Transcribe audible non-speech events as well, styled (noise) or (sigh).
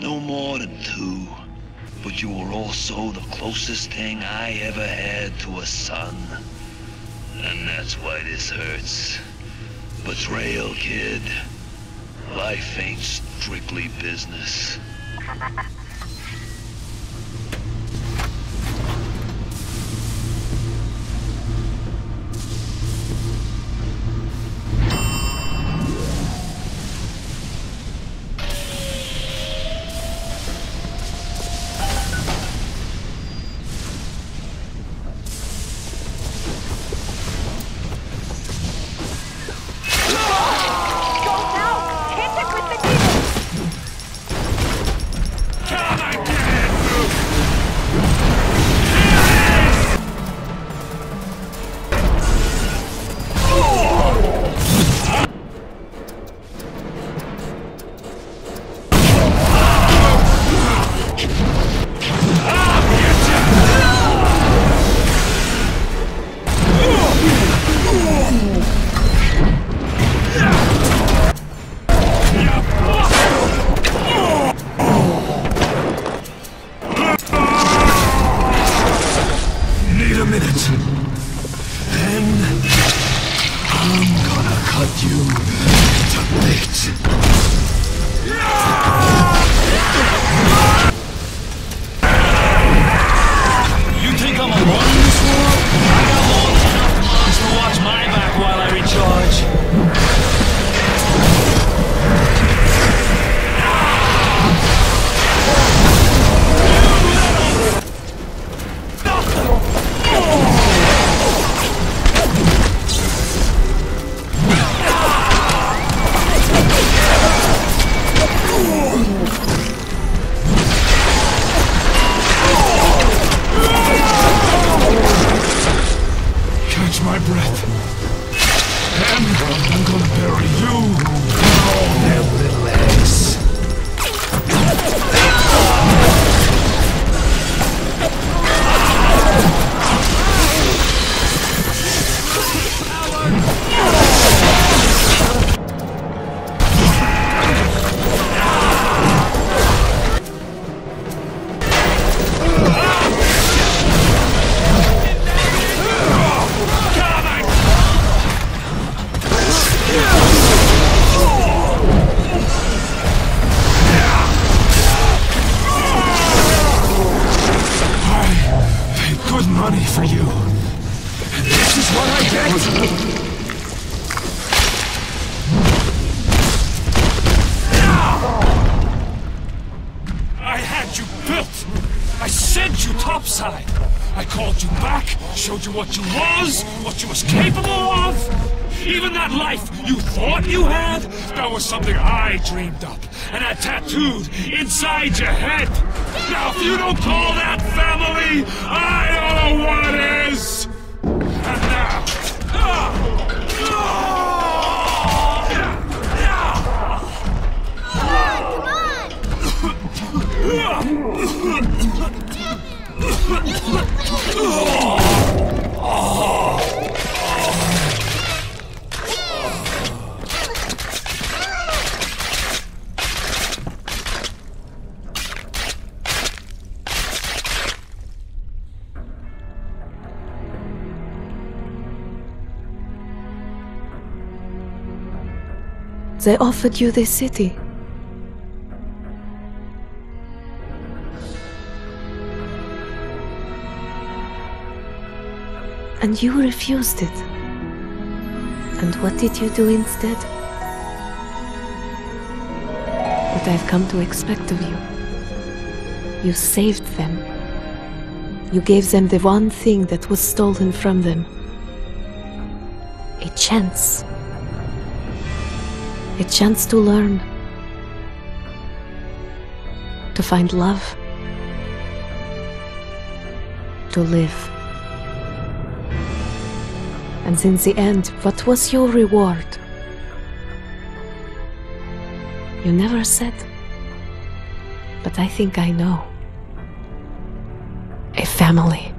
no more than two. But you were also the closest thing I ever had to a son. And that's why this hurts. Betrayal, kid. Life ain't strictly business. (laughs) cut you to. Money for you. This is what I get. I had you built. I sent you topside. I called you back, showed you what you was, what you was capable of. Even that life you thought you had, that was something I dreamed up and I tattooed inside your head. Now, if you don't call that They offered you this city. And you refused it. And what did you do instead? What I've come to expect of you. You saved them. You gave them the one thing that was stolen from them. A chance. A chance to learn. To find love. To live. And in the end, what was your reward? You never said. But I think I know. A family.